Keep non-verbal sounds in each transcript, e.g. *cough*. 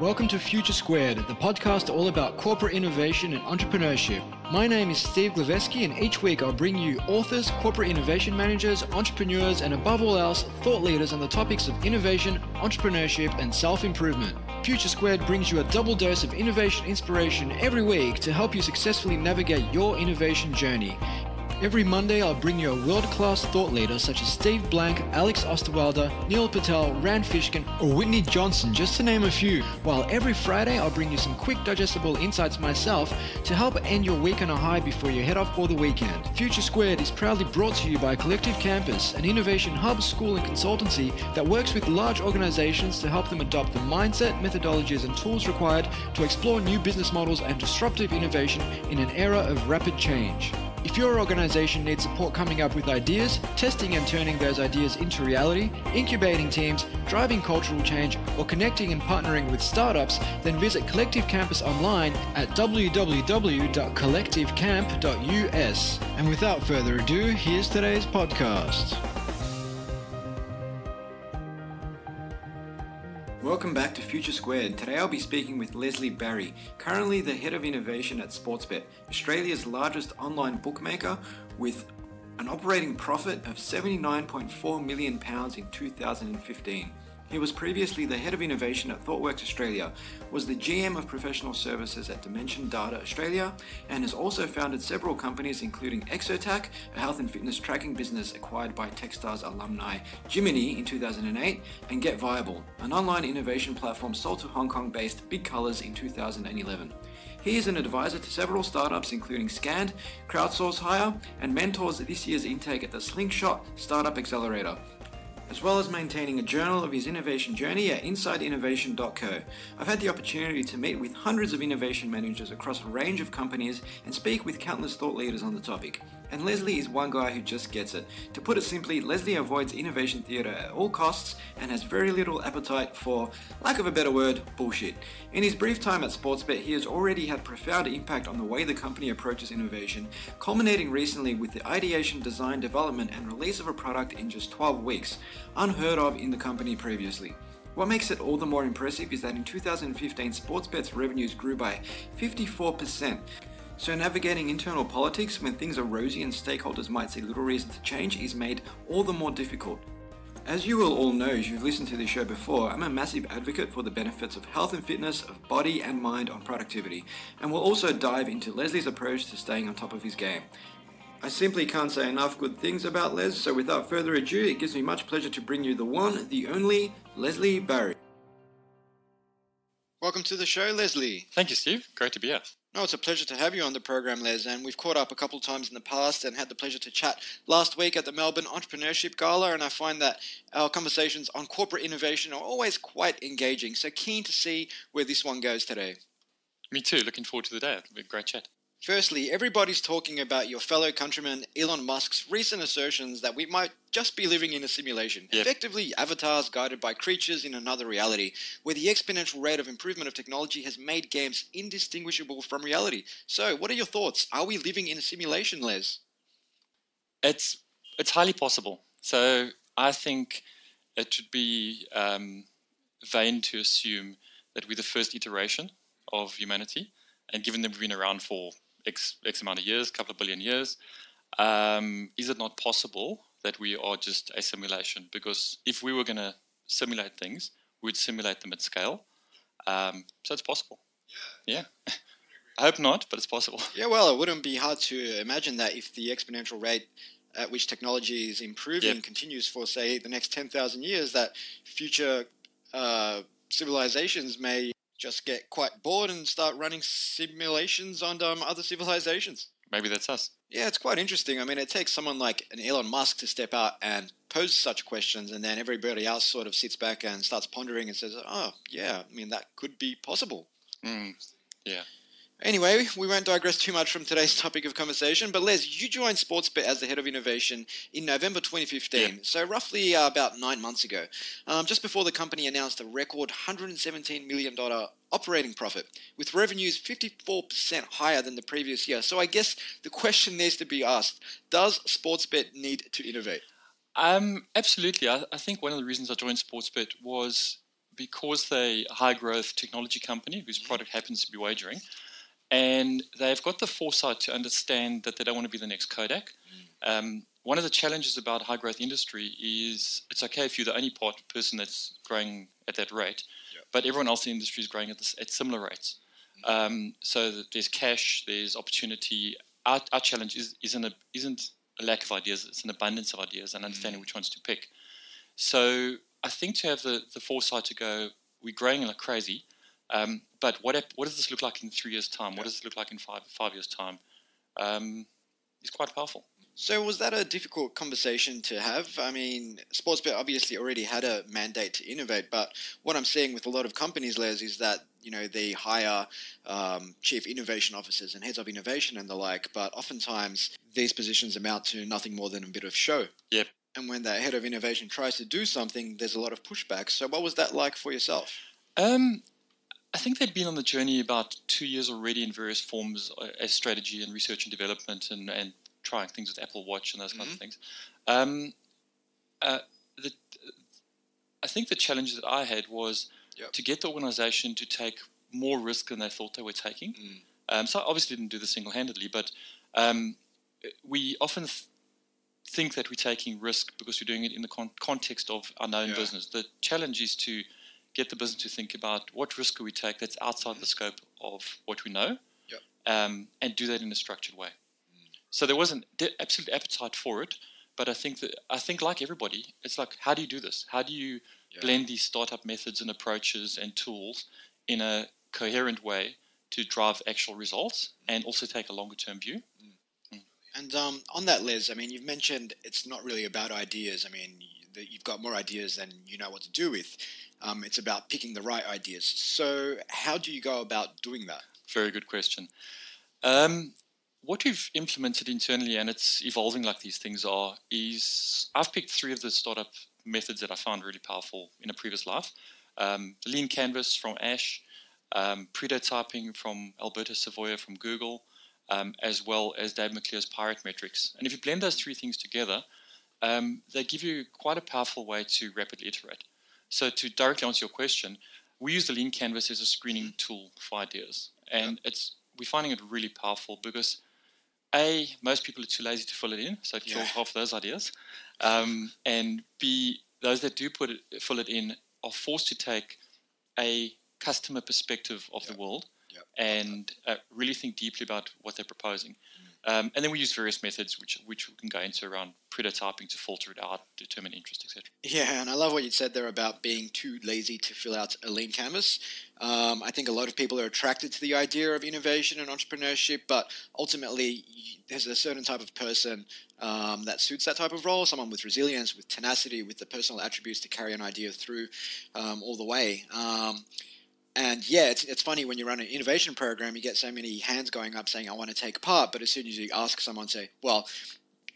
Welcome to Future Squared, the podcast all about corporate innovation and entrepreneurship. My name is Steve Glaveski, and each week I'll bring you authors, corporate innovation managers, entrepreneurs, and above all else, thought leaders on the topics of innovation, entrepreneurship, and self improvement. Future Squared brings you a double dose of innovation inspiration every week to help you successfully navigate your innovation journey. Every Monday, I'll bring you a world class thought leader such as Steve Blank, Alex Osterwalder, Neil Patel, Rand Fishkin, or Whitney Johnson, just to name a few. While every Friday, I'll bring you some quick, digestible insights myself to help end your week on a high before you head off for the weekend. Future Squared is proudly brought to you by Collective Campus, an innovation hub, school, and consultancy that works with large organizations to help them adopt the mindset, methodologies, and tools required to explore new business models and disruptive innovation in an era of rapid change. If your organization needs support coming up with ideas, testing and turning those ideas into reality, incubating teams, driving cultural change, or connecting and partnering with startups, then visit Collective Campus online at www.collectivecamp.us. And without further ado, here's today's podcast. Welcome back to Future Squared. Today I'll be speaking with Leslie Barry, currently the head of innovation at Sportsbet, Australia's largest online bookmaker with an operating profit of £79.4 million in 2015. He was previously the head of innovation at ThoughtWorks Australia, was the GM of professional services at Dimension Data Australia, and has also founded several companies including Exertack, a health and fitness tracking business acquired by Techstars alumni Gyminee in 2008, and Get Viable, an online innovation platform sold to Hong Kong-based Big Colors in 2011. He is an advisor to several startups including Scanned, Crowdsource Hire, and mentors this year's intake at the Slingshot Startup Accelerator, as well as maintaining a journal of his innovation journey at insideinnovation.co. I've had the opportunity to meet with hundreds of innovation managers across a range of companies and speak with countless thought leaders on the topic. And Leslie is one guy who just gets it. To put it simply, Leslie avoids innovation theatre at all costs and has very little appetite for, lack of a better word, bullshit. In his brief time at Sportsbet, he has already had profound impact on the way the company approaches innovation, culminating recently with the ideation, design, development, and release of a product in just 12 weeks, unheard of in the company previously. What makes it all the more impressive is that in 2015, Sportsbet's revenues grew by 54%. So navigating internal politics when things are rosy and stakeholders might see little reason to change is made all the more difficult. As you will all know if you've listened to this show before, I'm a massive advocate for the benefits of health and fitness of body and mind on productivity, and we'll also dive into Leslie's approach to staying on top of his game. I simply can't say enough good things about Les, so without further ado, it gives me much pleasure to bring you the one, the only, Leslie Barry. Welcome to the show, Leslie. Thank you, Steve. Great to be here. No, it's a pleasure to have you on the program, Les, and we've caught up a couple of times in the past and had the pleasure to chat last week at the Melbourne Entrepreneurship Gala, and I find that our conversations on corporate innovation are always quite engaging. So keen to see where this one goes today. Me too. Looking forward to the day. It'll be a great chat. Firstly, everybody's talking about your fellow countryman Elon Musk's recent assertions that we might just be living in a simulation, Yep. effectively avatars guided by creatures in another reality, where the exponential rate of improvement of technology has made games indistinguishable from reality. So, what are your thoughts? Are we living in a simulation, Les? It's it's highly possible. So I think it should be um, vain to assume that we're the first iteration of humanity, and given that we've been around for x x amount of years, couple of billion years, um, is it not possible that we are just a simulation? Because if we were going to simulate things, we'd simulate them at scale. Um, so it's possible. Yeah. *laughs* I hope not, but it's possible. Yeah, well, it wouldn't be hard to imagine that if the exponential rate at which technology is improving Yep. continues for, say, the next 10,000 years, that future uh, civilizations may just get quite bored and start running simulations on um, other civilizations. Maybe that's us. Yeah, it's quite interesting. I mean, it takes someone like an Elon Musk to step out and pose such questions, and then everybody else sort of sits back and starts pondering and says, oh, yeah, I mean, that could be possible. Mm, yeah. Anyway, we won't digress too much from today's topic of conversation, but Les, you joined Sportsbet as the head of innovation in November 2015, Yeah. so roughly uh, about nine months ago, um, just before the company announced a record $117 million operating profit, with revenues 54% higher than the previous year. So I guess the question needs to be asked Does Sportsbet need to innovate? Um, absolutely. I, I think one of the reasons I joined Sportsbet was because they're a high growth technology company whose product happens to be wagering, and they've got the foresight to understand that they don't want to be the next Kodak. Um, one of the challenges about high growth industry is it's okay if you're the only part person that's growing at that rate, Yep. but everyone else in the industry is growing at, this, at similar rates. Um, so that there's cash, there's opportunity. Our, our challenge is, isn't, a, isn't a lack of ideas, it's an abundance of ideas and understanding which ones to pick. So I think to have the, the foresight to go, we're growing like crazy, um, but what, what does this look like in three years' time? What does it look like in five, five years' time? Um, is quite powerful. So was that a difficult conversation to have? I mean, Sportsbet obviously already had a mandate to innovate, but what I'm seeing with a lot of companies, Les, is that you know they hire um, chief innovation officers and heads of innovation and the like, but oftentimes these positions amount to nothing more than a bit of show. Yep. And when that head of innovation tries to do something, there's a lot of pushback. So what was that like for yourself? Um, I think they'd been on the journey about two years already in various forms uh, as strategy and research and development and, and trying things with Apple Watch and those kinds of things. Um, uh, the, I think the challenge that I had was Yep. to get the organization to take more risk than they thought they were taking. Mm. Um, so I obviously didn't do this single handedly, but um, we often th- think that we're taking risk because we're doing it in the con- context of our known Yeah. business. The challenge is to get the business to think about what risk can we take that's outside the scope of what we know Yep. um, and do that in a structured way. So there wasn't the absolute appetite for it, but I think that I think like everybody, it's like how do you do this? How do you Yeah. blend these startup methods and approaches and tools in a coherent way to drive actual results and also take a longer term view? And um, on that, Les, I mean, you've mentioned it's not really about ideas. I mean, y- that you've got more ideas than you know what to do with. Um, it's about picking the right ideas. So, how do you go about doing that? Very good question. Um, what we've implemented internally, and it's evolving like these things are, is I've picked three of the startup methods that I found really powerful in a previous life. Um, lean canvas from Ash, um, from Alberto Savoia from Google, um, as well as Dave McClure's Pirate Metrics. And if you blend those three things together, um, they give you quite a powerful way to rapidly iterate. So to directly answer your question, we use the Lean Canvas as a screening tool for ideas, and it's we're finding it really powerful because a most people are too lazy to fill it in, so it kills Yeah. half those ideas, um, and b those that do put it fill it in are forced to take a customer perspective of the world and uh, really think deeply about what they're proposing. Um, and then we use various methods which which we can go into around prototyping to filter it out, determine interest, etc. Yeah, and I love what you said there about being too lazy to fill out a lean canvas. Um, I think a lot of people are attracted to the idea of innovation and entrepreneurship, but ultimately, there's a certain type of person um, that suits that type of role someone with resilience, with tenacity, with the personal attributes to carry an idea through um, all the way. And yeah, it's, it's funny when you run an innovation program, you get so many hands going up saying, I want to take part. But as soon as you ask someone, say, well,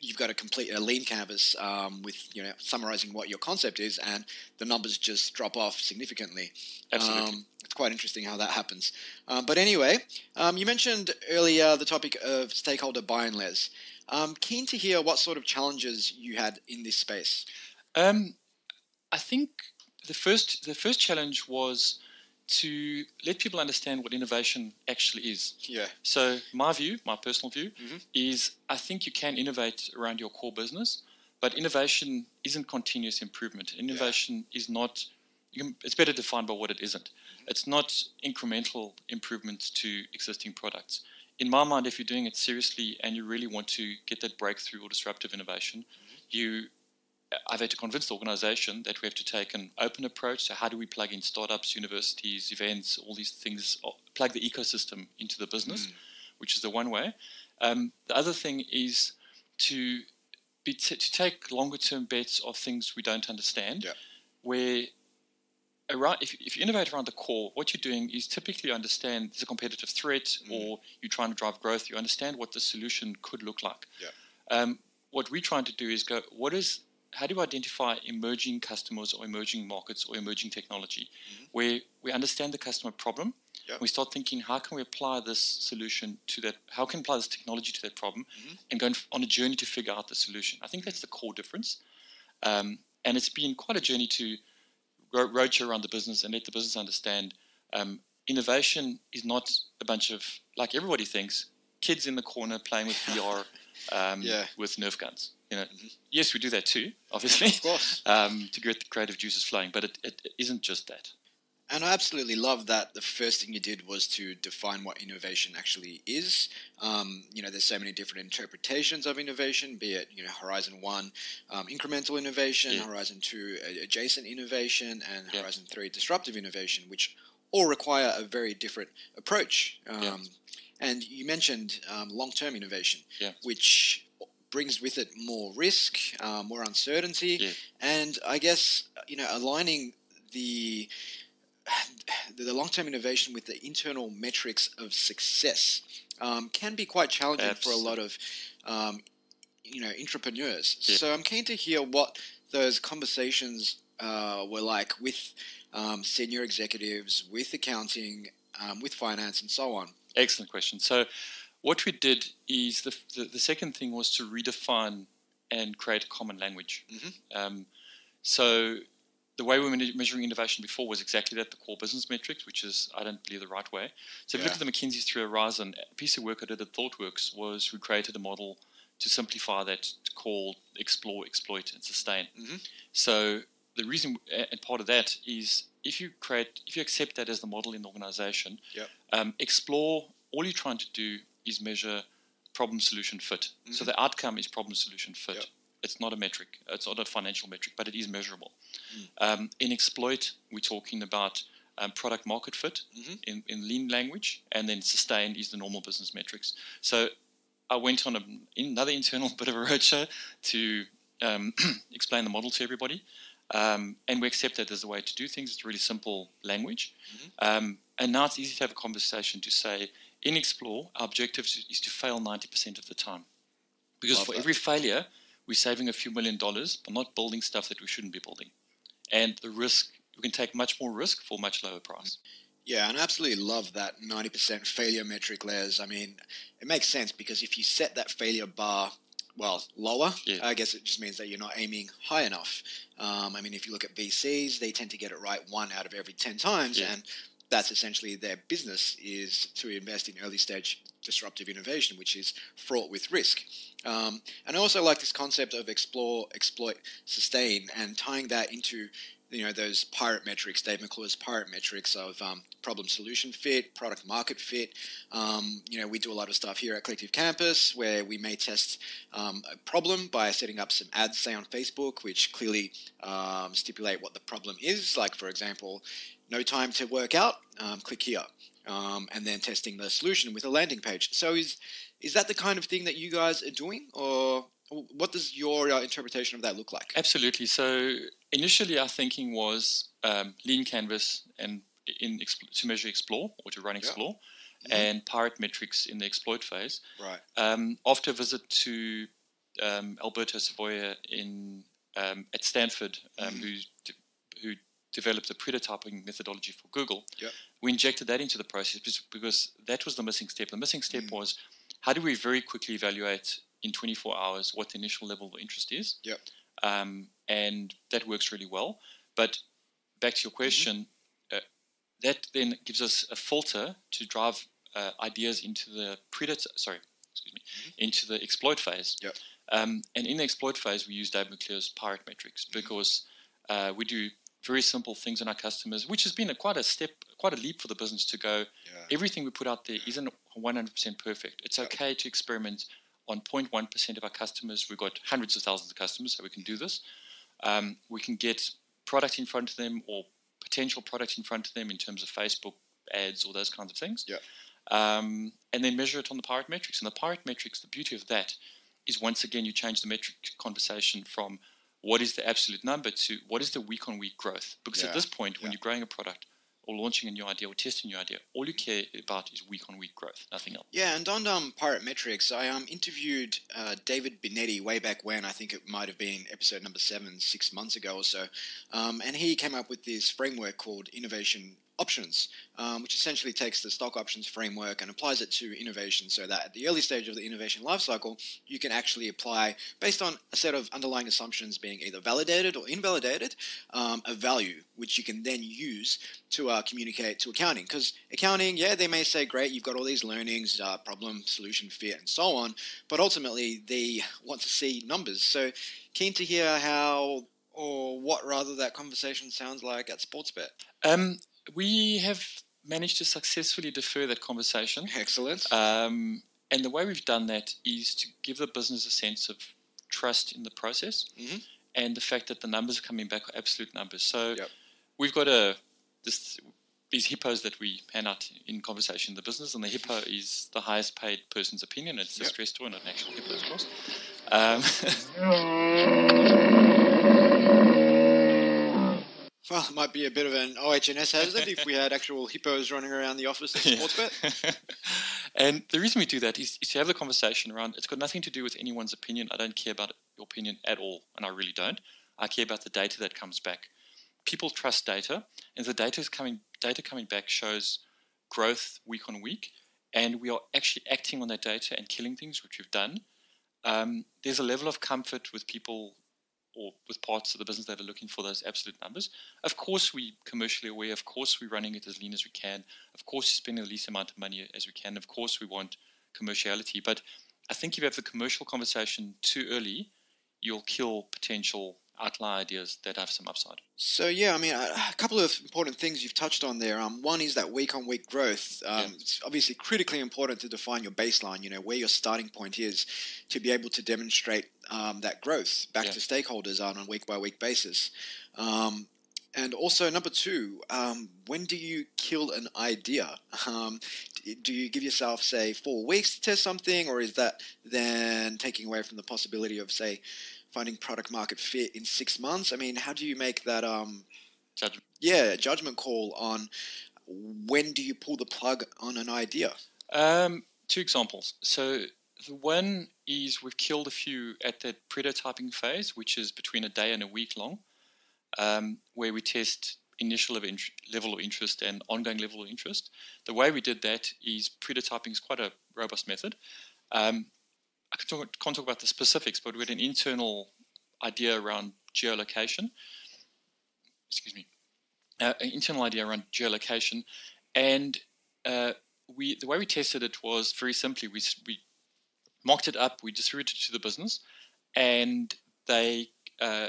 you've got to complete a lean canvas um, with you know summarizing what your concept is, and the numbers just drop off significantly. Absolutely. Um, it's quite interesting how that happens. Um, but anyway, um, you mentioned earlier the topic of stakeholder buy-in, Les. Um, keen to hear what sort of challenges you had in this space. Um, I think the first the first challenge was to let people understand what innovation actually is. Yeah. So my view, my personal view, Mhm. is I think you can innovate around your core business, but innovation isn't continuous improvement. Innovation is not. You can, it's better defined by what it isn't. It's not incremental improvements to existing products. In my mind, if you're doing it seriously and you really want to get that breakthrough or disruptive innovation, you I've had to convince the organization that we have to take an open approach. So, how do we plug in startups, universities, events, all these things, uh, plug the ecosystem into the business, which is the one way. Um, the other thing is to be t- to take longer term bets of things we don't understand, Yeah. where around if, if you innovate around the core, what you're doing is typically understand there's a competitive threat or you're trying to drive growth. You understand what the solution could look like. Yeah. Um, what we're trying to do is go, what is how do we identify emerging customers or emerging markets or emerging technology where we understand the customer problem Yep. we start thinking how can we apply this solution to that how can we apply this technology to that problem Mhm. and go on a journey to figure out the solution i think that's the core difference um, and it's been quite a journey to ro- roadshow around the business and let the business understand um, innovation is not a bunch of like everybody thinks kids in the corner playing with *laughs* VR um, Yeah. with Nerf guns. You know, yes, we do that too, obviously, Of course. *laughs* um, to get the creative juices flowing. But it, it, it isn't just that. And I absolutely love that the first thing you did was to define what innovation actually is. Um, you know, there's so many different interpretations of innovation, be it, you know, Horizon 1, um, incremental innovation, Yeah. Horizon 2, adjacent innovation, and Yeah. Horizon 3, disruptive innovation, which all require a very different approach. Um, Yeah. And you mentioned um, long term innovation, Yeah. which brings with it more risk, uh, more uncertainty, Yeah. and I guess, you know, aligning the the long-term innovation with the internal metrics of success um, can be quite challenging for a lot of um, you know entrepreneurs. Yeah. So I'm keen to hear what those conversations uh, were like with um, senior executives, with accounting, um, with finance, and so on. Excellent question. So, what we did is the, the, the second thing was to redefine and create a common language. Mhm. Um, so, the way we were measuring innovation before was exactly that the core business metrics, which is, I don't believe, the right way. So, if you look at the McKinsey through Horizon, a piece of work I did at ThoughtWorks was we created a model to simplify that called explore, exploit, and sustain. Mhm. So, the reason and part of that is if you create, if you accept that as the model in the organization, um, explore, all you're trying to do is measure problem solution fit. So Mhm. the outcome is problem solution fit. Yep. It's not a metric, it's not a financial metric, but it is measurable. Mm. Um, in exploit, we're talking about um, product market fit Mhm. in, in lean language, and then sustained is the normal business metrics. So I went on a, another internal *laughs* bit of a roadshow to um, *clears throat* explain the model to everybody. Um, and we accept that as a way to do things. It's really simple language. Mhm. Um, and now it's easy to have a conversation to say, in Explore, our objective is- to fail 90% of the time. Because Love for that. every failure, we're saving a few million dollars, but not building stuff that we shouldn't be building. And the risk, we can take much more risk for much lower price. Yeah, and I absolutely love that 90% failure metric, Les. I mean, it makes sense because if you set that failure bar, well, lower, Yeah. I guess it just means that you're not aiming high enough. Um, I mean, if you look at VCs, they tend to get it right one out of every 10 times, Yeah. and that's essentially their business is to invest in early stage disruptive innovation, which is fraught with risk. Um, and I also like this concept of explore, exploit, sustain, and tying that into you know those pirate metrics, Dave McClure's pirate metrics of um, problem solution fit, product market fit. Um, you know, we do a lot of stuff here at Collective Campus where we may test um, a problem by setting up some ads, say on Facebook, which clearly um, stipulate what the problem is. Like, for example, no time to work out, um, click here. Um, and then testing the solution with a landing page. So is is that the kind of thing that you guys are doing, or what does your uh, interpretation of that look like? Absolutely. So initially, our thinking was um, lean canvas and in to measure explore or to run explore, Mhm. and pirate metrics in the exploit phase. Right. Um, after a visit to um, Alberto Savoia in um, at Stanford, um, Mhm. who developed a prototyping methodology for Google, we injected that into the process because- because that was the missing step. The missing step Mm. was how do we very quickly evaluate in 24 hours what the initial level of interest is, um, and that works really well. But back to your Mm-hmm. question, uh, that then gives us a filter to drive uh, ideas into the predator. Sorry, excuse me, into the exploit phase. Mm-hmm. Yep. Um, and in the exploit phase, we use Dave McClure's pirate metrics Mm-hmm. because uh, we do very simple things in our customers, which has been a, quite a step, quite a leap for the business to go. Yeah. Everything we put out there isn't 100% perfect. It's okay to experiment on 0.1% of our customers. We've got hundreds of thousands of customers, so we can do this. Um, we can get product in front of them or potential product in front of them in terms of Facebook ads or those kinds of things. Yep. Um, and then measure it on the pirate metrics. And the pirate metrics, the beauty of that is once again you change the metric conversation from what is the absolute number to what is the week on week growth. Because Yeah, at this point, when yeah. you're growing a product or launching a new idea or testing a new idea, all you care about is week on week growth, nothing else. Yeah, and on um, Pirate Metrics, I um, interviewed uh, David Binetti way back when. I think it might have been episode number seven, six months ago or so. Um, and he came up with this framework called Innovation options, um, which essentially takes the stock options framework and applies it to innovation so that at the early stage of the innovation lifecycle, you can actually apply, based on a set of underlying assumptions being either validated or invalidated, um, a value which you can then use to uh, communicate to accounting. Because accounting, yeah, they may say, great, you've got all these learnings, uh, problem, solution, fit, and so on, but ultimately they *laughs* want to see numbers. So keen to hear how or what rather that conversation sounds like at Sportsbet. Um, we have managed to successfully defer that conversation. Excellent. Um, and the way we've done that is to give the business a sense of trust in the process mm-hmm. and the fact that the numbers are coming back are absolute numbers. So yep. we've got a this these hippos that we hand out in conversation in the business, and the hippo is the highest paid person's opinion. It's yep. a stress toy, not an actual hippo, of course. Um, *laughs* *laughs* Well, it might be a bit of an OHS hazard if we had actual hippos running around the office at Sportsbet. *laughs* and the reason we do that is, is, to have the conversation around it's got nothing to do with anyone's opinion. I don't care about your opinion at all, and I really don't. I care about the data that comes back. People trust data, and the data is coming data coming back shows growth week on week, and we are actually acting on that data and killing things, which we've done. Um, there's a level of comfort with people or with parts of the business that are looking for those absolute numbers. Of course, we commercially aware. Of course, we're running it as lean as we can. Of course, we're spending the least amount of money as we can. Of course, we want commerciality. But I think if you have the commercial conversation too early, you'll kill potential outlier ideas that have some upside. So yeah, I mean, a, couple of important things you've touched on there. Um, one is that week-on-week growth. Um, yeah. It's obviously critically important to define your baseline. You know where your starting point is to be able to demonstrate um, that growth back yeah. to stakeholders on a week-by-week basis. Um, and also, number two, um, when do you kill an idea? Um, do you give yourself, say, four weeks to test something, or is that then taking away from the possibility of, say, finding product market fit in six months? I mean, how do you make that um, judgment? Yeah, judgment call on when do you pull the plug on an idea? Um, two examples. So the one is we've killed a few at the prototyping phase, which is between a day and a week long, um, where we test initial level of interest and ongoing level of interest. The way we did that is prototyping is quite a robust method. Um, I can talk, can't talk about the specifics, but we had an internal idea around geolocation. Excuse me, uh, an internal idea around geolocation, and uh, we the way we tested it was very simply we we mocked it up, we distributed it to the business, and they uh,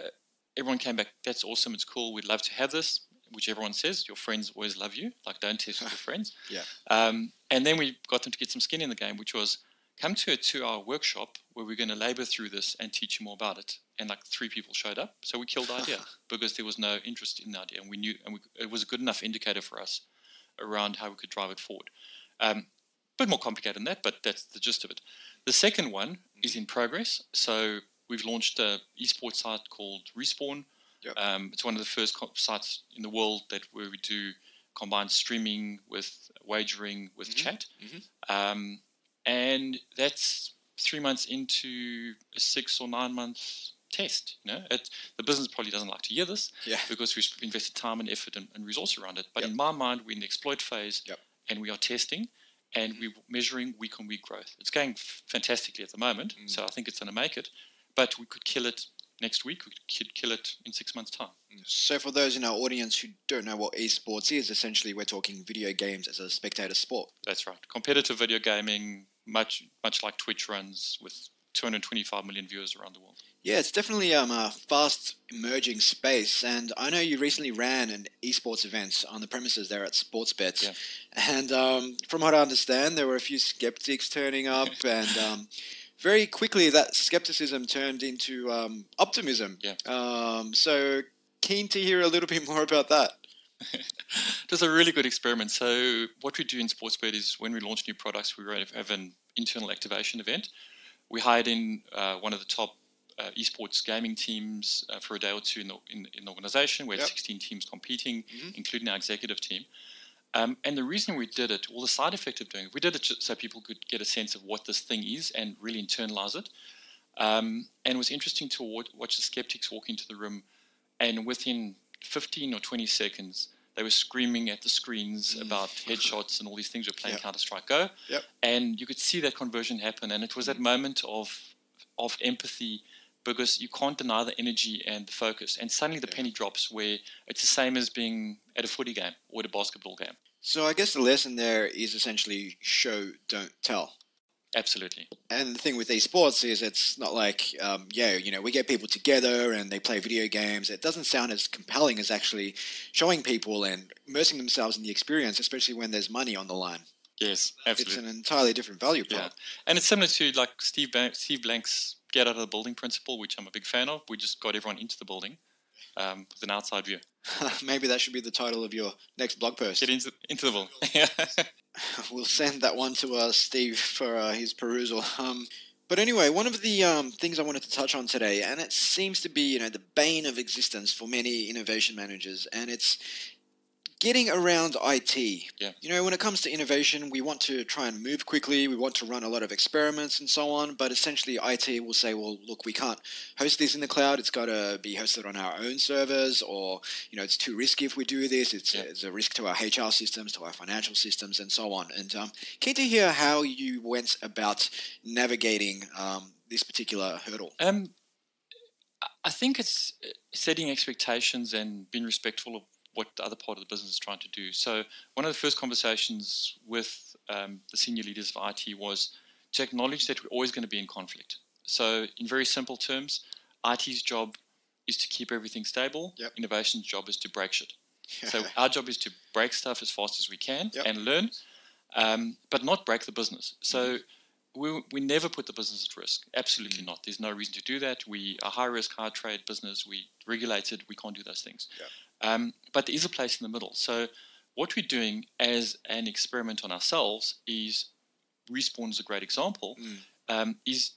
everyone came back. That's awesome. It's cool. We'd love to have this. Which everyone says your friends always love you. Like don't test with your friends. Yeah. Um, and then we got them to get some skin in the game, which was come to a two-hour workshop where we're going to labor through this and teach you more about it. And like three people showed up, so we killed the idea *laughs* because there was no interest in the idea, and we knew, and we, it was a good enough indicator for us around how we could drive it forward. Um, a bit more complicated than that, but that's the gist of it. The second one is in progress. So we've launched a esports site called Respawn. Yep. Um, it's one of the first sites in the world that where we do combine streaming with wagering with mm-hmm. chat. Mm-hmm. Um, and that's three months into a six or nine month test. You know, it, the business probably doesn't like to hear this yeah. because we've invested time and effort and, and resource around it. But yep. in my mind, we're in the exploit phase, yep. and we are testing, and mm-hmm. we're measuring week on week growth. It's going f- fantastically at the moment, mm. so I think it's going to make it. But we could kill it next week. We could kill it in six months' time. So, for those in our audience who don't know what esports is, essentially we're talking video games as a spectator sport. That's right. Competitive video gaming, much much like Twitch runs with 225 million viewers around the world. Yeah, it's definitely um, a fast emerging space, and I know you recently ran an esports event on the premises there at Sportsbet, yeah. and um, from what I understand, there were a few skeptics turning up, *laughs* and um, very quickly that skepticism turned into um, optimism. Yeah. Um, so keen to hear a little bit *laughs* more about that. *laughs* it was a really good experiment. So what we do in Sportsbet is when we launch new products, we have an internal activation event. We hired in uh, one of the top uh, esports gaming teams uh, for a day or two in the, in, in the organization. We had yep. 16 teams competing, mm-hmm. including our executive team. Um, and the reason we did it, well, the side effect of doing it, we did it so people could get a sense of what this thing is and really internalize it. Um, and it was interesting to watch the skeptics walk into the room, and within 15 or 20 seconds, they were screaming at the screens Mm. about headshots and all these things. We're playing Yep. Counter Strike Go, Yep. and you could see that conversion happen. And it was that moment of of empathy because you can't deny the energy and the focus. And suddenly the Yeah. penny drops where it's the same as being at a footy game or at a basketball game. So I guess the lesson there is essentially show, don't tell. Absolutely. And the thing with esports is it's not like, um, yeah, you know, we get people together and they play video games. It doesn't sound as compelling as actually showing people and immersing themselves in the experience, especially when there's money on the line. Yes, absolutely. It's an entirely different value Yeah, prop. and it's similar to like Steve Blank, Steve Blank's get out of the building principle, which I'm a big fan of. We just got everyone into the building um, with an outside view. *laughs* Maybe that should be the title of your next blog post. Get into into the building. *laughs* *laughs* we'll send that one to uh, Steve for uh, his perusal. Um, but anyway, one of the um, things I wanted to touch on today, and it seems to be you know the bane of existence for many innovation managers, and it's getting around IT. Yeah. You know, when it comes to innovation, we want to try and move quickly. We want to run a lot of experiments and so on. But essentially, IT will say, "Well, look, we can't host this in the cloud. It's got to be hosted on our own servers, or you know, it's too risky if we do this. It's, Yeah. it's a risk to our HR systems, to our financial systems, and so on." And um, keen to hear how you went about navigating um, this particular hurdle. um, I- think it's uh, setting expectations and being respectful of what the other part of the business is trying to do. So one of the first conversations with um, the senior leaders of IT was to acknowledge that we're always going to be in conflict. So in very simple terms, IT's job is to keep everything stable. Yep. Innovation's job is to break shit. *laughs* So our job is to break stuff as fast as we can Yep. and learn, um, but not break the business. So Mm-hmm. we, we never put the business at risk. Absolutely not. There's no reason to do that. We are high risk, high trade business. We regulated. We can't do those things. Um, but there is a place in the middle. So what we're doing as an experiment on ourselves is Respawn is a great example. Mm. Um, is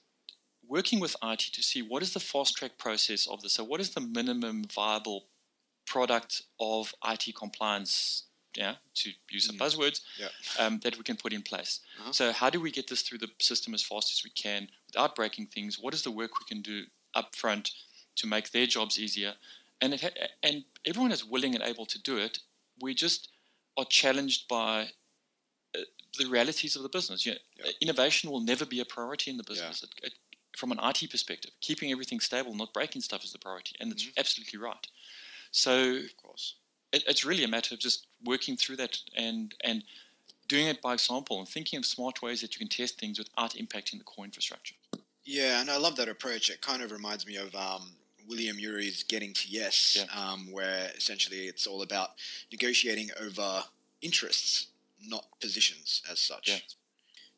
working with IT to see what is the fast track process of this. So what is the minimum viable product of IT compliance, yeah, to use some Mm. buzzwords, Yeah. um, that we can put in place. Uh-huh. So how do we get this through the system as fast as we can without breaking things? What is the work we can do up front to make their jobs easier? And it ha- and everyone is willing and able to do it. We just are challenged by uh, the realities of the business. You know, Yeah. Innovation will never be a priority in the business. It, it, from an IT perspective, keeping everything stable, not breaking stuff, is the priority, and it's Mhm. absolutely right. So of course. it, it's really a matter of just working through that and and doing it by example and thinking of smart ways that you can test things without impacting the core infrastructure. Yeah, and I love that approach. It kind of reminds me of um, William Ury's Getting to Yes, Yeah. um, where essentially it's all about negotiating over interests, not positions as such. Yeah.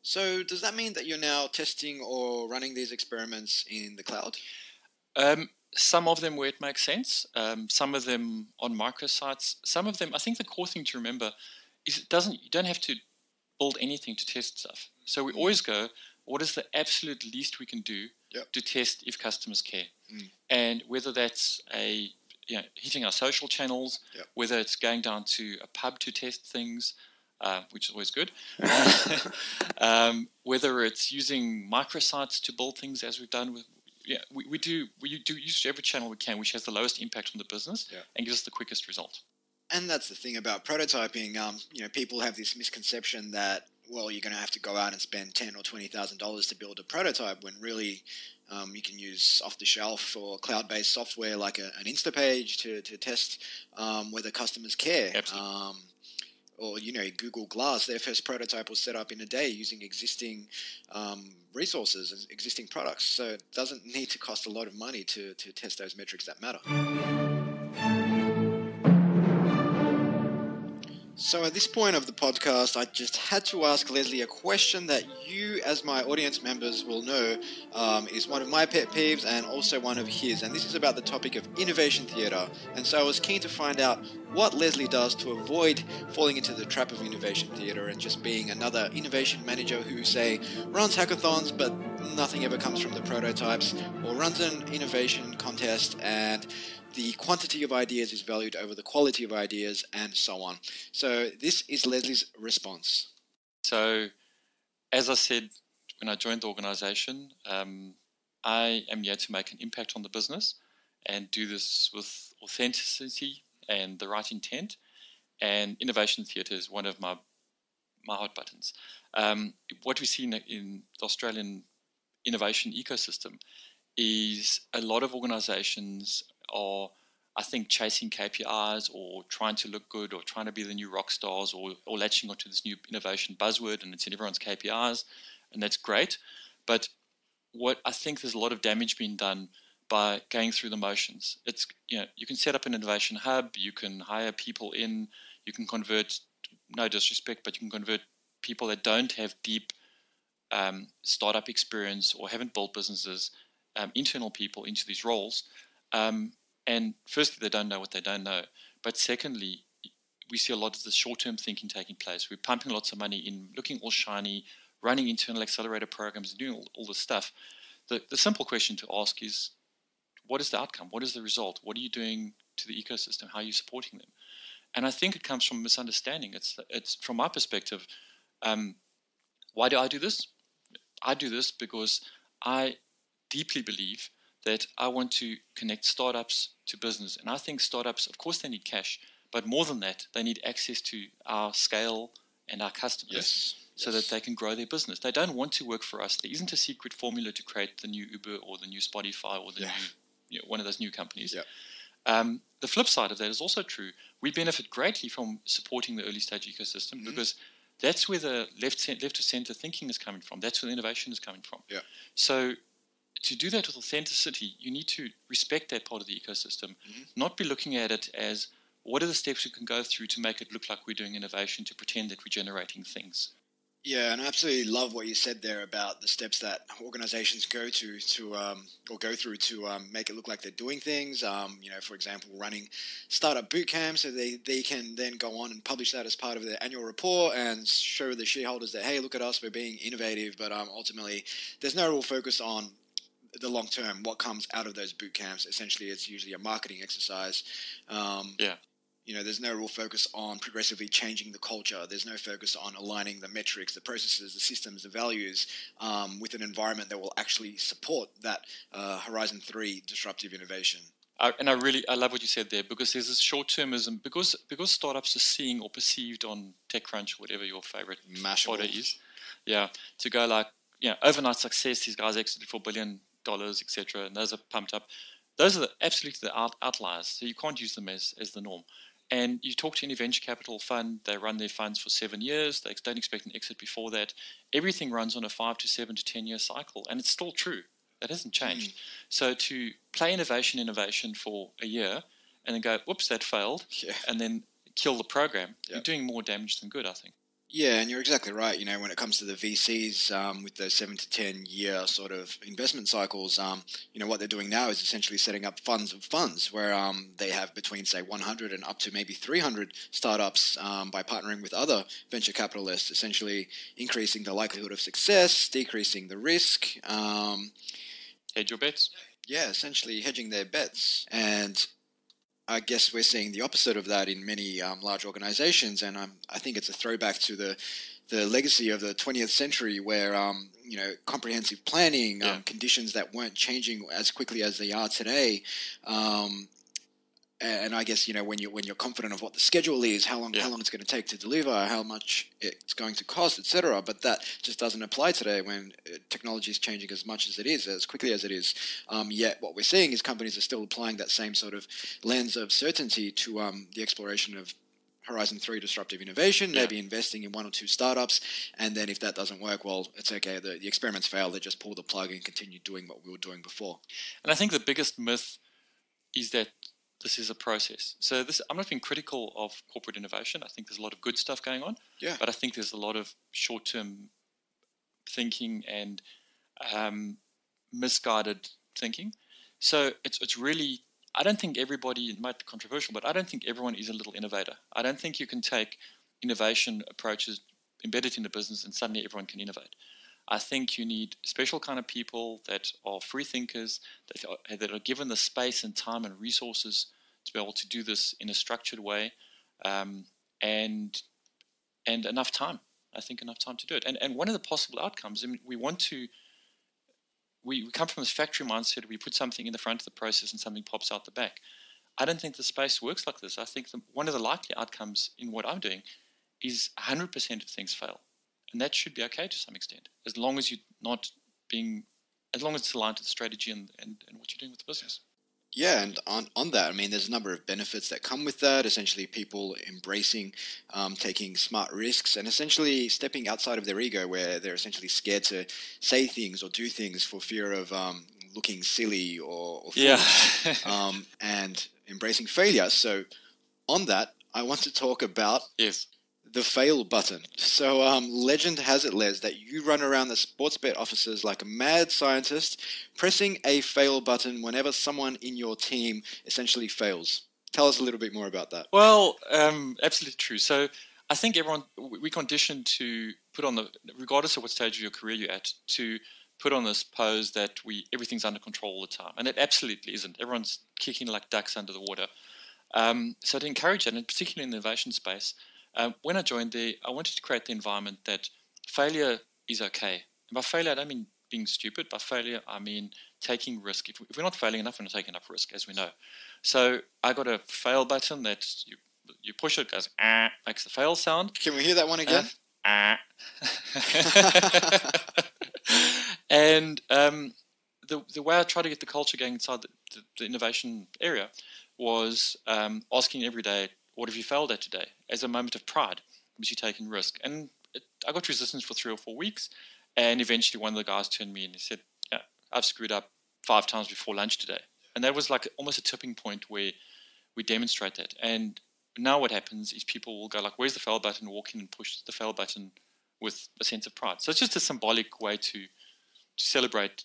So, does that mean that you're now testing or running these experiments in the cloud? Um, some of them where it makes sense, um, some of them on microsites, some of them. I think the core thing to remember is it doesn't. You don't have to build anything to test stuff. So we always go, what is the absolute least we can do Yep. to test if customers care, Mm. and whether that's a you know, hitting our social channels, Yep. whether it's going down to a pub to test things, uh, which is always good. *laughs* *laughs* um, whether it's using microsites to build things, as we've done with, yeah, we, we do we do use every channel we can, which has the lowest impact on the business Yeah. and gives us the quickest result. And that's the thing about prototyping. Um, you know, people have this misconception that well, you're going to have to go out and spend ten or twenty thousand dollars to build a prototype, when really um, you can use off-the-shelf or cloud-based software like a, an Instapage to to test um, whether customers care. Absolutely. Um, or you know, Google Glass, their first prototype was set up in a day using existing um, resources, existing products. So it doesn't need to cost a lot of money to to test those metrics that matter. So at this point of the podcast, I just had to ask Leslie a question that you, as my audience members, will know um, is one of my pet peeves and also one of his. And this is about the topic of innovation theatre. And so I was keen to find out what Leslie does to avoid falling into the trap of innovation theatre and just being another innovation manager who, say, runs hackathons but nothing ever comes from the prototypes, or runs an innovation contest and the quantity of ideas is valued over the quality of ideas, and so on. So, this is Leslie's response. So, as I said when I joined the organization, um, I am here to make an impact on the business and do this with authenticity and the right intent. and innovation theatre is one of my my hot buttons. Um, what we see in, in the Australian innovation ecosystem is a lot of organizations are, I think, chasing KPIs or trying to look good or trying to be the new rock stars or, or latching onto this new innovation buzzword and it's in everyone's KPIs, and that's great. But what I think there's a lot of damage being done by going through the motions. It's you know you can set up an innovation hub, you can hire people in, you can convert. No disrespect, but you can convert people that don't have deep um, startup experience or haven't built businesses, um, internal people into these roles. Um, and firstly, they don't know what they don't know. But secondly, we see a lot of the short-term thinking taking place. We're pumping lots of money in, looking all shiny, running internal accelerator programs, doing all, all this stuff. The, the simple question to ask is, what is the outcome? What is the result? What are you doing to the ecosystem? How are you supporting them? And I think it comes from misunderstanding. It's, it's from my perspective, um, why do I do this? I do this because I deeply believe that I want to connect startups to business. And I think startups, of course, they need cash, but more than that, they need access to our scale and our customers yes. so yes. that they can grow their business. They don't want to work for us. There isn't a secret formula to create the new Uber or the new Spotify or the Yeah. new, you know, one of those new companies. Yeah. Um, the flip side of that is also true. We benefit greatly from supporting the early stage ecosystem Mhm. because that's where the left cent- left to center thinking is coming from. That's where the innovation is coming from. Yeah. So to do that with authenticity, you need to respect that part of the ecosystem, Mhm. not be looking at it as what are the steps we can go through to make it look like we're doing innovation to pretend that we're generating things. Yeah, and I absolutely love what you said there about the steps that organizations go to to um, or go through to um, make it look like they're doing things. Um, you know, for example, running startup boot camps, so they, they can then go on and publish that as part of their annual report and show the shareholders that hey, look at us, we're being innovative. But um, ultimately, there's no real focus on the long term. What comes out of those boot camps? Essentially, it's usually a marketing exercise. Um, Yeah. you know, there's no real focus on progressively changing the culture. There's no focus on aligning the metrics, the processes, the systems, the values um, with an environment that will actually support that uh, Horizon 3 disruptive innovation. I, and I really I love what you said there because there's this short termism because because startups are seeing or perceived on TechCrunch, whatever your favorite Mashable. fodder is, yeah, to go like you know overnight success. These guys exited for a billion dollars, etc. And those are pumped up. Those are the, absolutely the out, outliers. So you can't use them as as the norm. And you talk to any venture capital fund, they run their funds for seven years. They don't expect an exit before that. Everything runs on a five to seven to ten year cycle, and it's still true. That hasn't changed. Hmm. So to play innovation, innovation for a year, and then go, whoops, that failed, Yeah. and then kill the program, Yeah. you're doing more damage than good, I think. Yeah, and you're exactly right. You know, when it comes to the VCs um, with those seven to ten year sort of investment cycles, um, you know what they're doing now is essentially setting up funds of funds where um, they have between say 100 and up to maybe 300 startups um, by partnering with other venture capitalists, essentially increasing the likelihood of success, decreasing the risk. Um, Hedge your bets. yeah, essentially hedging their bets. And I guess we're seeing the opposite of that in many um, large organizations. And um, I think it's a throwback to the the legacy of the 20th century where um, you know comprehensive planning Yeah. um, conditions that weren't changing as quickly as they are today um, and I guess you know when you when you're confident of what the schedule is, how long Yeah. how long it's going to take to deliver, how much it's going to cost, etc. But that just doesn't apply today when uh, technology is changing as much as it is, as quickly as it is. Um, yet what we're seeing is companies are still applying that same sort of lens of certainty to um, the exploration of Horizon 3 disruptive innovation, Yeah. maybe investing in one or two startups, and then if that doesn't work, well, it's okay. The, the experiments failed. They just pull the plug and continue doing what we were doing before. And I think the biggest myth is that this is a process. So this, I'm not being critical of corporate innovation. I think there's a lot of good stuff going on. Yeah. But I think there's a lot of short-term thinking and um, misguided thinking. So it's it's really I don't think everybody it might be controversial, but I don't think everyone is a little innovator. I don't think you can take innovation approaches embedded in the business and suddenly everyone can innovate. I think you need special kind of people that are free thinkers, that are, that are given the space and time and resources to be able to do this in a structured way, um, and and enough time. I think enough time to do it. And and one of the possible outcomes, I mean, we want to. We, we come from this factory mindset. We put something in the front of the process and something pops out the back. I don't think the space works like this. I think the, one of the likely outcomes in what I'm doing is 100% of things fail. And that should be okay to some extent, as long as you're not being, as long as it's aligned to the strategy and, and, and what you're doing with the business. Yeah, and on, on that, I mean, there's a number of benefits that come with that. Essentially, people embracing um, taking smart risks and essentially stepping outside of their ego, where they're essentially scared to say things or do things for fear of um, looking silly or, or Yeah. *laughs* um, and embracing failure. So, on that, I want to talk about yes. The fail button. So, um, legend has it, Les, that you run around the Sportsbet offices like a mad scientist, pressing a fail button whenever someone in your team essentially fails. Tell us a little bit more about that. Well, um, absolutely true. So I think everyone we conditioned to put on the regardless of what stage of your career you're at to put on this pose that we everything's under control all the time, and it absolutely isn't. Everyone's kicking like ducks under the water. Um, so to encourage that, and particularly in the innovation space, um, when I joined there, I wanted to create the environment that failure is okay. And by failure, I don't mean being stupid. By failure, I mean taking risk. If, if we're not failing enough, we're not taking enough risk, as we know. So I got a fail button that you you push it, goes ah, makes the fail sound. Can we hear that one again? *laughs* Ah. and um, the the way I tried to get the culture going inside the, the, the innovation area was um, asking every day, "What have you failed at today?" as a moment of pride, was you're taking risk. And it, I got resistance for three or four weeks, and eventually one of the guys turned me and he said, "Yeah, I've screwed up five times before lunch today," and that was like almost a tipping point where we demonstrate that. And now what happens is people will go like, "Where's the fail button?" Walk in and push the fail button with a sense of pride. So it's just a symbolic way to to celebrate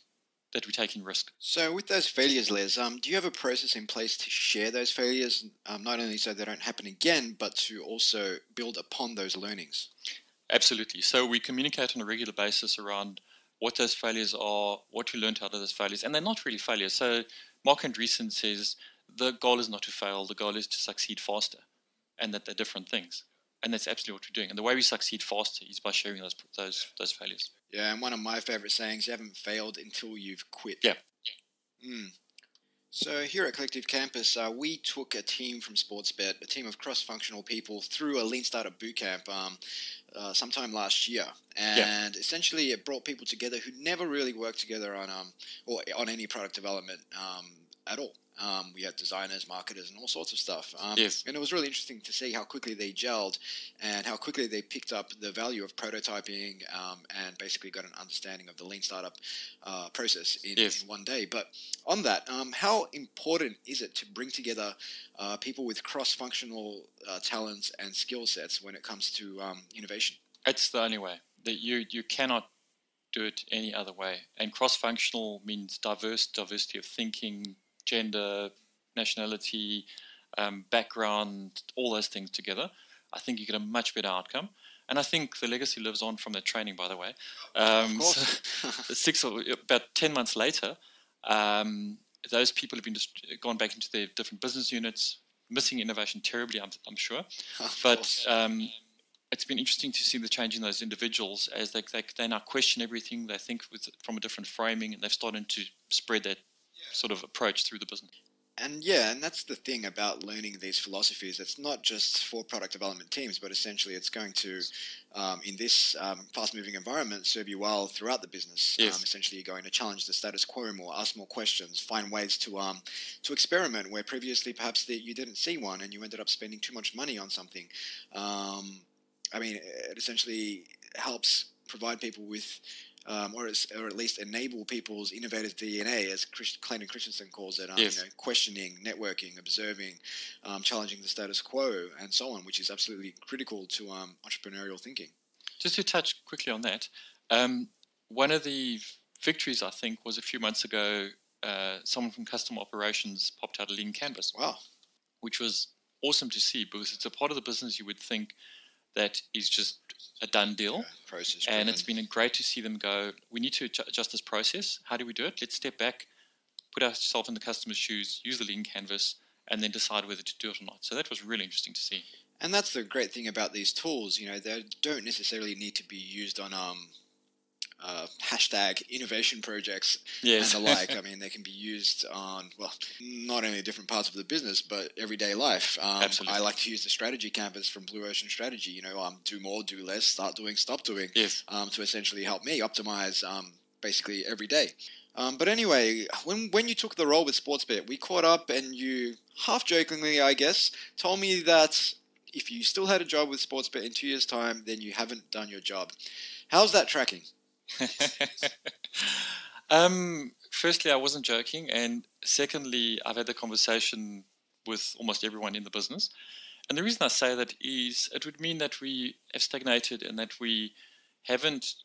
that we're taking risk. So, with those failures, Les, um, do you have a process in place to share those failures, um, not only so they don't happen again, but to also build upon those learnings? Absolutely. So we communicate on a regular basis around what those failures are, what we learned out of those failures, and they're not really failures. So Marc Andreessen says the goal is not to fail, the goal is to succeed faster, and that they're different things. And that's absolutely what we're doing. And the way we succeed faster is by sharing those those those failures. Yeah, and one of my favorite sayings: "You haven't failed until you've quit." Yeah. Mm. So here at Collective Campus, uh, we took a team from Sportsbet, a team of cross-functional people, through a Lean Startup Bootcamp um, uh, sometime last year, and essentially it brought people together who never really worked together on um or on any product development um, at all. Um, we had designers, marketers, and all sorts of stuff. Um, Yes. And it was really interesting to see how quickly they gelled and how quickly they picked up the value of prototyping um, and basically got an understanding of the lean startup uh, process in, Yes. in one day. But on that, um, how important is it to bring together uh, people with cross functional uh, talents and skill sets when it comes to um, innovation? It's the only way that you you cannot do it any other way. And cross-functional means diverse, diversity of thinking, gender, nationality, um, background, all those things together. I think you get a much better outcome. And I think the legacy lives on from that training, by the way. Um, Of so- *laughs* course. six or about 10 months later, um, those people have been just gone back into their different business units, missing innovation terribly, I'm, I'm sure. *laughs* Of But um, it's been interesting to see the change in those individuals as they, they, they now question everything. They think with, from a different framing and they've started to spread that sort of approach through the business. And yeah, and that's the thing about learning these philosophies. It's not just for product development teams, but essentially it's going to, um, in this um, fast moving environment, serve you well throughout the business. Yes. Um, essentially, you're going to challenge the status quo more, ask more questions, find ways to um, to experiment where previously perhaps that you didn't see one and you ended up spending too much money on something. Um, I mean, it essentially helps provide people with um, or, or at least enable people's innovative DNA, as Chris, Clayton Christensen calls it. Um, Yes. you know, questioning, networking, observing, um, challenging the status quo, and so on, which is absolutely critical to um, entrepreneurial thinking. Just to touch quickly on that, um, one of the victories I think was a few months ago. Uh, someone from customer operations popped out a lean canvas, Wow. which was awesome to see because it's a part of the business you would think that is just a done deal. Process. and it's been great to see them go. We need to adjust this process. How do we do it? Let's step back, put ourselves in the customer's shoes, use the lean canvas, and then decide whether to do it or not. So that was really interesting to see. And that's the great thing about these tools. You know, they don't necessarily need to be used on um, uh, hashtag innovation projects Yes. and the like. I *laughs* mean, they can be used on well, not only different parts of the business, but everyday life. Um, Absolutely. I like to use the strategy canvas from Blue Ocean Strategy. You know, um, do more, do less, start doing, stop doing yes. um, to essentially help me optimize um, basically every day. Um, but anyway, when when you took the role with Sportsbet, we caught up and you half jokingly, I guess, told me that if you still had a job with Sportsbet in two years' time, then you haven't done your job. How's that tracking? *laughs* um, firstly, I wasn't joking, and secondly, I've had the conversation with almost everyone in the business. And the reason I say that is it would mean that we have stagnated and that we haven't.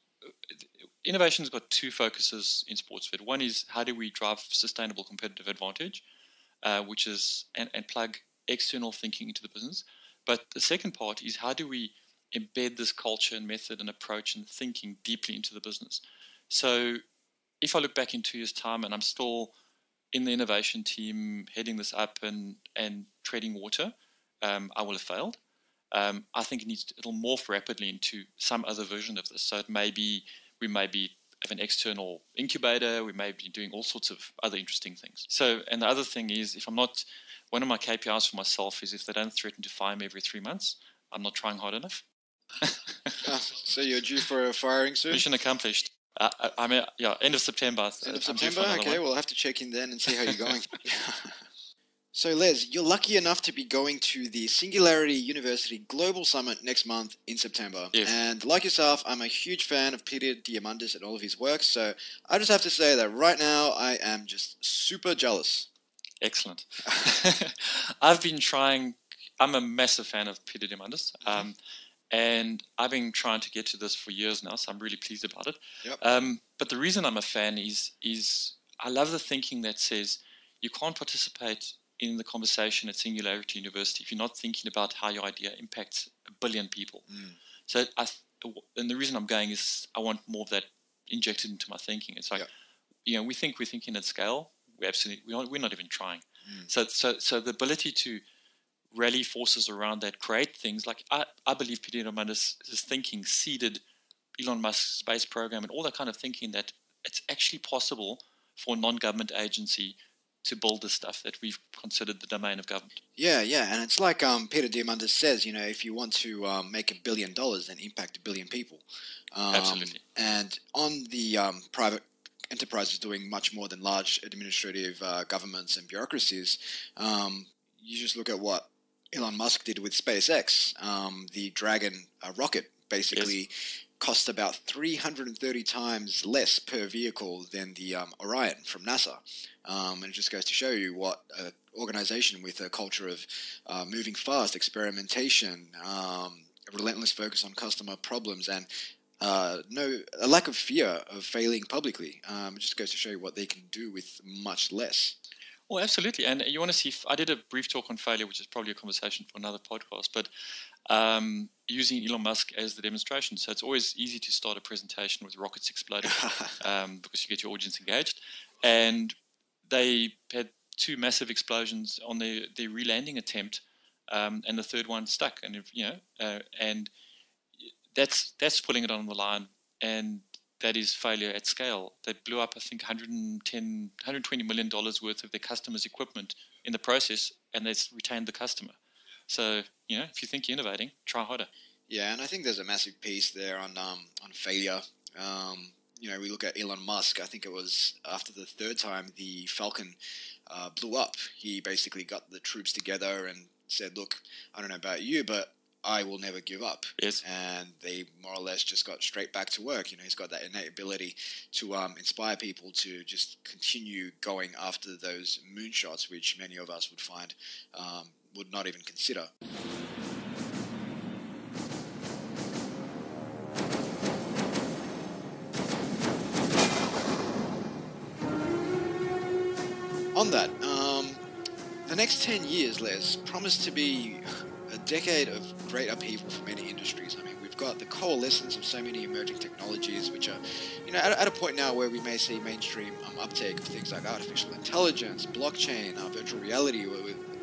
Innovation's got two focuses in Sportsbet. One is how do we drive sustainable competitive advantage, uh, which is and, and plug external thinking into the business. But the second part is how do we embed this culture and method and approach and thinking deeply into the business. So if I look back in two years' time and I'm still in the innovation team heading this up and, and treading water, um, I will have failed. Um, I think it needs to, it'll morph rapidly into some other version of this. So it may be we may be have an external incubator. We may be doing all sorts of other interesting things. So and the other thing is if I'm not one of my KPIs for myself is if they don't threaten to fire me every three months, I'm not trying hard enough. *laughs* So you're due for a firing soon? Mission accomplished. Uh, I, I mean, yeah, end of September. End of I'm due for September? Okay, one. we'll have to check in then and see how you're going. *laughs* *laughs* so, Les, you're lucky enough to be going to the Singularity University Global Summit next month in September. Yes. And like yourself, I'm a huge fan of Peter Diamandis and all of his work. So, I just have to say that right now, I am just super jealous. Excellent. I've been trying. I'm a massive fan of Peter Diamandis, um, and I've been trying to get to this for years now. So I'm really pleased about it. Yep. Um, but the reason I'm a fan is is I love the thinking that says you can't participate in the conversation at Singularity University if you're not thinking about how your idea impacts a billion people. Mm. So I, th- and the reason I'm going is I want more of that injected into my thinking. It's like, Yep. you know, we think we're thinking at scale. We absolutely we aren't, we're not even trying. Mm. So so so the ability to rally forces around that, create things like I, I believe Peter Diamandis' thinking seeded Elon Musk's space program and all that kind of thinking that it's actually possible for a non-government agency to build the stuff that we've considered the domain of government. Yeah, yeah, and it's like um, Peter Diamandis says, you know, if you want to um, make a billion dollars, then impact a billion people. Um, Absolutely. And on the um, private enterprises doing much more than large administrative uh, governments and bureaucracies, um, you just look at what Elon Musk did with SpaceX. Um, the Dragon uh, rocket basically cost about 330 times less per vehicle than the um, Orion from NASA. Um, and it just goes to show you what an organization with a culture of uh, moving fast, experimentation, um, relentless focus on customer problems, and uh, no a lack of fear of failing publicly. Um, it just goes to show you what they can do with much less. Oh, absolutely. And you want to see, if, I did a brief talk on failure, which is probably a conversation for another podcast, but um, using Elon Musk as the demonstration. So it's always easy to start a presentation with rockets exploding *laughs* um, because you get your audience engaged. And they had two massive explosions on their, their relanding attempt, um, and the third one stuck. And, if, you know, uh, and that's, that's putting it on the line. And that is failure at scale. They blew up, I think, 110, 120 million dollars worth of their customers' equipment in the process, and they retained the customer. So, you know, if you think you're innovating, try harder. Yeah, and I think there's a massive piece there on um, on failure. Um, you know, we look at Elon Musk. I think it was after the third time the Falcon uh, blew up. He basically got the troops together and said, "Look, I don't know about you, but I will never give up." Yes. And they more or less just got straight back to work. You know, he's got that innate ability to um, inspire people to just continue going after those moonshots, which many of us would find um, would not even consider. On that, um, the next 10 years, Les, promise to be decade of great upheaval for many industries. I mean, we've got the coalescence of so many emerging technologies, which are, you know, at, at a point now where we may see mainstream um, uptake of things like artificial intelligence, blockchain, uh, virtual reality,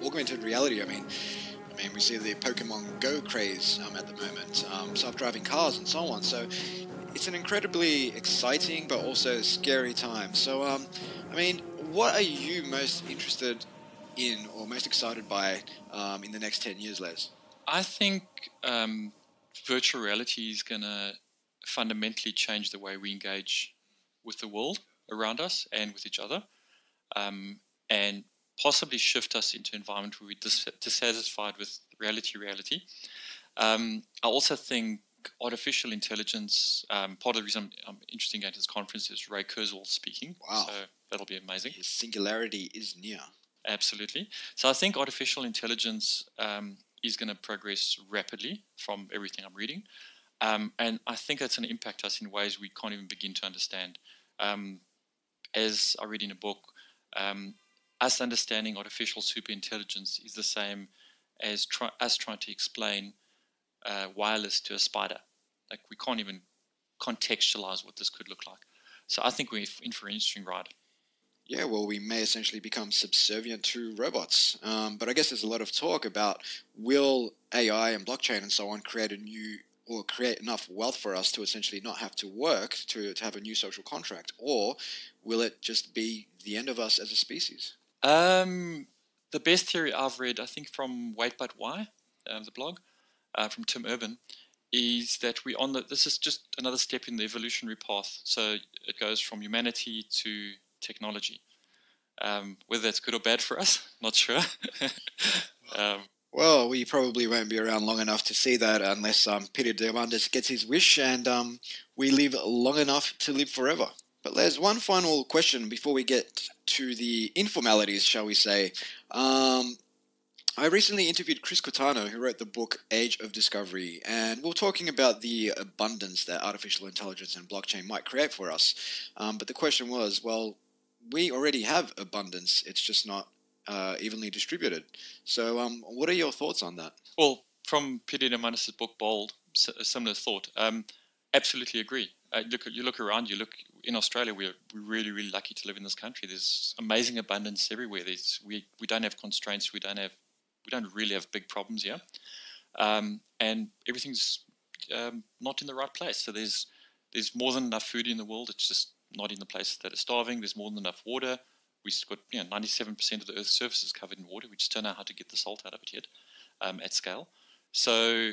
augmented reality. I mean, I mean, we see the Pokemon Go craze um, at the moment, um, self-driving cars, and so on. So, it's an incredibly exciting but also scary time. So, um, I mean, what are you most interested in or most excited by um, in the next 10 years, Les? I think um, virtual reality is going to fundamentally change the way we engage with the world around us and with each other, um, and possibly shift us into an environment where we're dis- dissatisfied with reality. Reality. Um, I also think artificial intelligence. Um, part of the reason I'm, I'm interested in going to this conference is Ray Kurzweil speaking. Wow. So that'll be amazing. His singularity is near. Absolutely. So I think artificial intelligence um, is going to progress rapidly from everything I'm reading. Um, and I think that's going to impact us in ways we can't even begin to understand. Um, as I read in a book, um, us understanding artificial superintelligence is the same as try, us trying to explain uh, wireless to a spider. Like we can't even contextualize what this could look like. So I think we're in for an interesting ride. Yeah, well, we may essentially become subservient to robots. Um, but I guess there's a lot of talk about will AI and blockchain and so on create a new or create enough wealth for us to essentially not have to work to, to have a new social contract? Or will it just be the end of us as a species? Um, the best theory I've read, I think from Wait But Why, uh, the blog, uh, from Tim Urban, is that we on the this is just another step in the evolutionary path. So it goes from humanity to technology. Um, whether that's good or bad for us, *laughs* not sure. *laughs* um, well, we probably won't be around long enough to see that unless um, Peter Diamandis gets his wish and um, we live long enough to live forever. But there's one final question before we get to the informalities, shall we say. Um, I recently interviewed Chris Kutarna, who wrote the book Age of Discovery, and we are talking about the abundance that artificial intelligence and blockchain might create for us. Um, but the question was, well, we already have abundance; it's just not uh, evenly distributed. So, um, what are your thoughts on that? Well, from Peter Diamandis' book Bold, a similar thought. Um, absolutely agree. Uh, look, you look around. You look in Australia. We're, we're really, really lucky to live in this country. There's amazing abundance everywhere. There's we we don't have constraints. We don't have we don't really have big problems here, um, and everything's um, not in the right place. So there's there's more than enough food in the world. It's just not in the places that are starving. There's more than enough water. We've got you know 97% of the Earth's surface is covered in water. We just don't know how to get the salt out of it yet um, at scale. So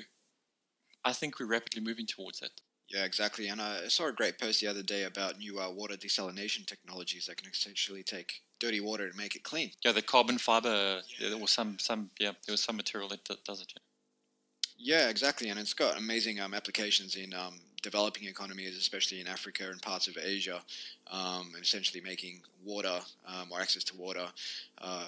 I think we're rapidly moving towards that. Yeah, exactly. And I saw a great post the other day about new uh, water desalination technologies that can essentially take dirty water and make it clean. Yeah, the carbon fiber. Yeah. There was some, some, yeah, there was some material that does it. Yeah. Yeah, exactly, and it's got amazing um, applications in um, developing economies, especially in Africa and parts of Asia, um, essentially making water um, or access to water uh,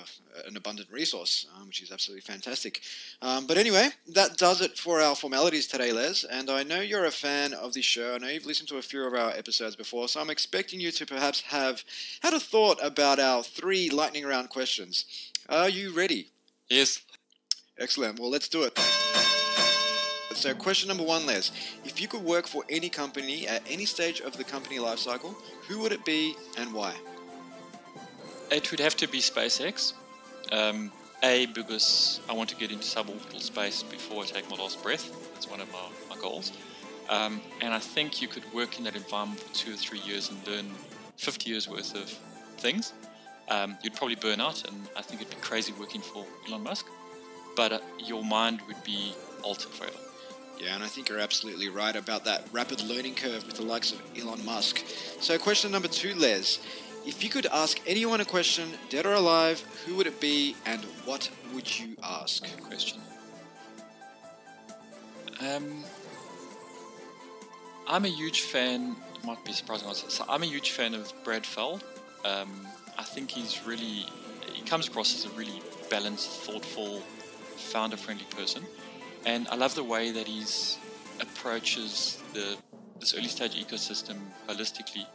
an abundant resource, um, which is absolutely fantastic. Um, but anyway, that does it for our formalities today, Les. And I know you're a fan of this show. I know you've listened to a few of our episodes before, so I'm expecting you to perhaps have had a thought about our three lightning round questions. Are you ready? Yes. Excellent. Well, let's do it. So, question number one, Les. If you could work for any company at any stage of the company lifecycle, who would it be and why? It would have to be SpaceX. Um, a, because I want to get into suborbital space before I take my last breath. That's one of my, my goals. Um, and I think you could work in that environment for two or three years and learn 50 years worth of things. Um, you'd probably burn out, and I think it'd be crazy working for Elon Musk. But uh, your mind would be altered forever. Yeah, and I think you're absolutely right about that rapid learning curve with the likes of Elon Musk. So, question number two, Les. If you could ask anyone a question, dead or alive, who would it be and what would you ask? Question. Um, I'm a huge fan, might be surprising. So I'm a huge fan of Brad Feld. Um, I think he's really, he comes across as a really balanced, thoughtful, founder friendly person. And I love the way that he approaches the this early stage ecosystem holistically,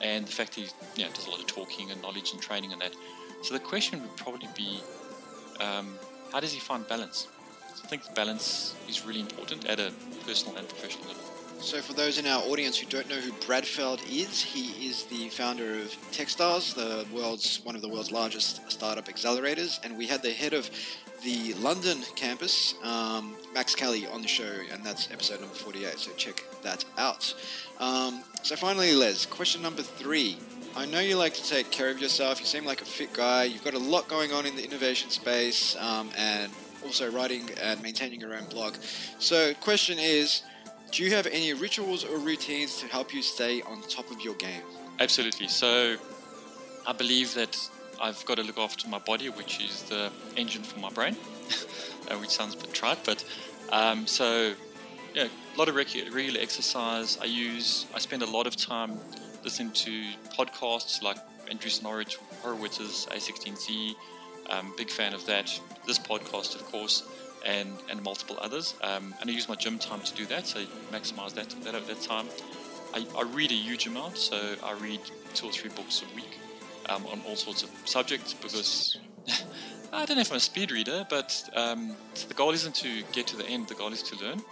and the fact that he you know, does a lot of talking and knowledge and training and that. So the question would probably be, um, how does he find balance? So I think balance is really important at a personal and professional level. So, for those in our audience who don't know who Brad Feld is, he is the founder of Techstars, the world's one of the world's largest startup accelerators, and we had the head of the London campus, um, Max Kelly, on the show, and that's episode number 48. So check that out. Um, so finally, Les, question number three. I know you like to take care of yourself. You seem like a fit guy. You've got a lot going on in the innovation space, um, and also writing and maintaining your own blog. So, question is do you have any rituals or routines to help you stay on top of your game? Absolutely. So I believe that I've got to look after my body, which is the engine for my brain, *laughs* uh, which sounds a bit trite, but um, so yeah, a lot of regular exercise. I use. I spend a lot of time listening to podcasts like Andrew Andreessen Horowitz's A16Z. Um, big fan of that. This podcast, of course and, and multiple others. Um, and I use my gym time to do that, so maximize that, that, that time. I, I read a huge amount, so I read two or three books a week um, on all sorts of subjects because *laughs* I don't know if I'm a speed reader, but um, the goal isn't to get to the end, the goal is to learn.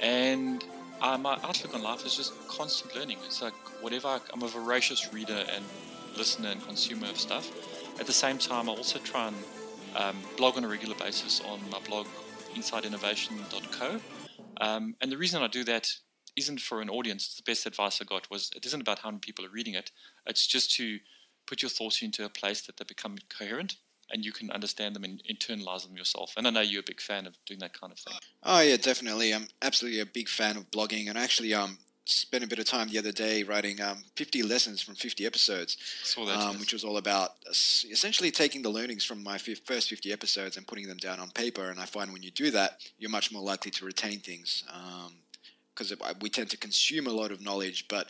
And uh, my outlook on life is just constant learning. It's like whatever, I, I'm a voracious reader and listener and consumer of stuff. At the same time, I also try and um, blog on a regular basis on my blog insideinnovation.co. Um, and the reason I do that isn't for an audience. The best advice I got was it isn't about how many people are reading it. It's just to put your thoughts into a place that they become coherent and you can understand them and internalize them yourself. And I know you're a big fan of doing that kind of thing. Oh yeah, definitely. I'm absolutely a big fan of blogging, and actually, um, spent a bit of time the other day writing um, 50 lessons from 50 episodes, um, which was all about essentially taking the learnings from my first 50 episodes and putting them down on paper. And I find when you do that, you're much more likely to retain things because um, we tend to consume a lot of knowledge, but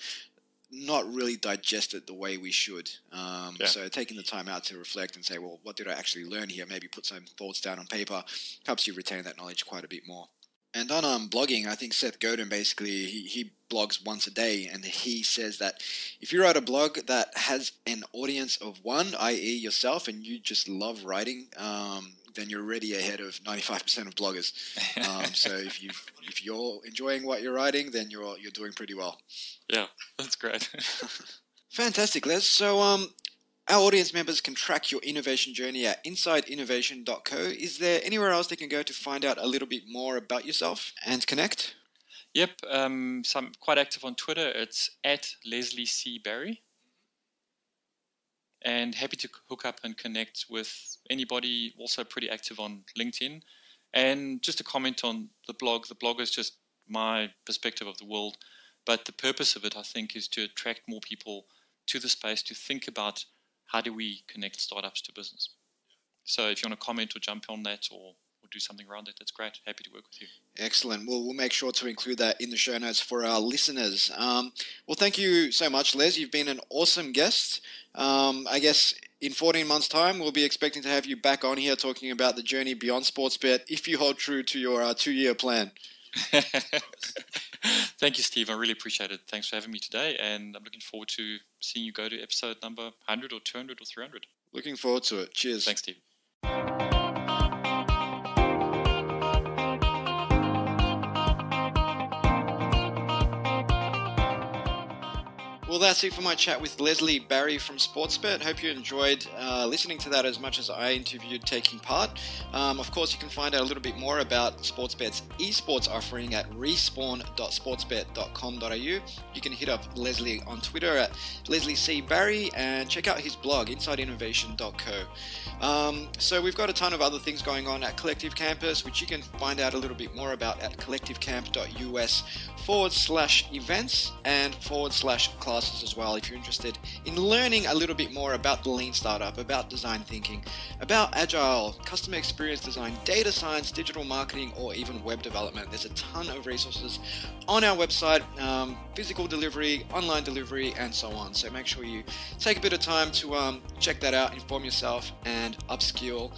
not really digest it the way we should. Um, yeah. So taking the time out to reflect and say, well, what did I actually learn here? Maybe put some thoughts down on paper helps you retain that knowledge quite a bit more. And on um, blogging, I think Seth Godin basically he, he blogs once a day, and he says that if you write a blog that has an audience of one, i.e., yourself, and you just love writing, um, then you're already ahead of 95% of bloggers. Um, so *laughs* if you if you're enjoying what you're writing, then you're you're doing pretty well. Yeah, that's great. *laughs* Fantastic, Les. So um, our audience members can track your innovation journey at insideinnovation.co. Is there anywhere else they can go to find out a little bit more about yourself and connect? Yep, um, so I'm quite active on Twitter. It's at Leslie C. Barry. And happy to hook up and connect with anybody, also pretty active on LinkedIn. And just a comment on the blog. The blog is just my perspective of the world. But the purpose of it, I think, is to attract more people to the space to think about how do we connect startups to business? So if you want to comment or jump on that or do something around it, that's great. Happy to work with you. Excellent. Well, we'll make sure to include that in the show notes for our listeners. Um, well, thank you so much, Les. You've been an awesome guest. Um, I guess in 14 months' time, we'll be expecting to have you back on here talking about the journey beyond Sportsbet if you hold true to your uh, two year plan. *laughs* Thank you, Steve. I really appreciate it. Thanks for having me today, and I'm looking forward to seeing you go to episode number 100 or 200 or 300. Looking forward to it. Cheers. Thanks, Steve. Well, that's it for my chat with Leslie Barry from Sportsbet. Hope you enjoyed uh, listening to that as much as I interviewed taking part. Um, of course, you can find out a little bit more about Sportsbet's esports offering at respawn.sportsbet.com.au. You can hit up Leslie on Twitter at Leslie C. Barry and check out his blog, insideinnovation.co. Um, so, we've got a ton of other things going on at Collective Campus, which you can find out a little bit more about at collectivecamp.us forward slash events and forward slash classes as well if you're interested in learning a little bit more about the lean startup, about design thinking, about agile, customer experience design, data science, digital marketing, or even web development. There's a ton of resources on our website um, physical delivery, online delivery, and so on. So make sure you take a bit of time to um, check that out, inform yourself, and upskill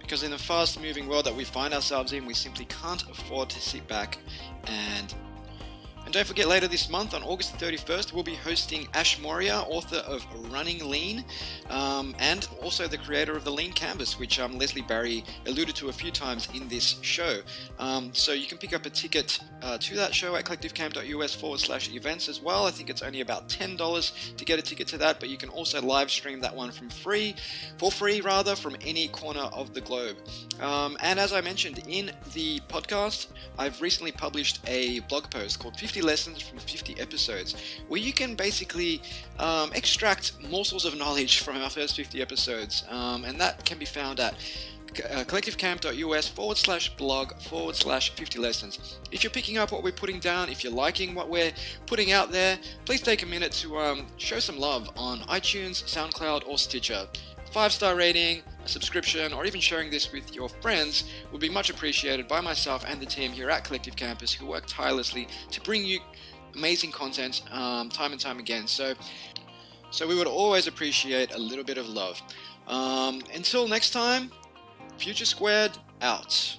because in the fast moving world that we find ourselves in, we simply can't afford to sit back and And don't forget, later this month on August 31st, we'll be hosting Ash Maurya, author of Running Lean, um, and also the creator of the Lean Canvas, which um, Leslie Barry alluded to a few times in this show. Um, so you can pick up a ticket uh, to that show at collectivecamp.us forward slash events as well. I think it's only about $10 to get a ticket to that, but you can also live stream that one from free, for free rather, from any corner of the globe. Um, and as I mentioned in the podcast, I've recently published a blog post called 50 Lessons from 50 Episodes, where you can basically um, extract morsels of knowledge from our first 50 episodes. Um, and that can be found at uh, collectivecamp.us forward slash blog forward slash 50 lessons. If you're picking up what we're putting down, if you're liking what we're putting out there, please take a minute to um, show some love on iTunes, SoundCloud, or Stitcher. Five star rating, a subscription, or even sharing this with your friends would be much appreciated by myself and the team here at Collective Campus who work tirelessly to bring you amazing content um, time and time again. So, so we would always appreciate a little bit of love. Um, until next time, Future Squared out.